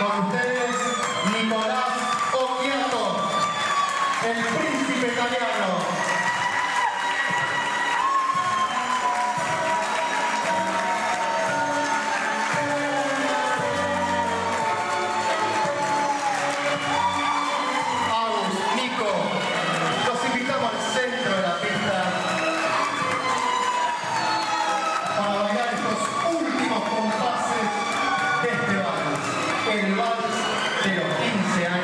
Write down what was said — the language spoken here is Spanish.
Con ustedes, Nicolás Occhiato, el príncipe italiano. en los 15 años.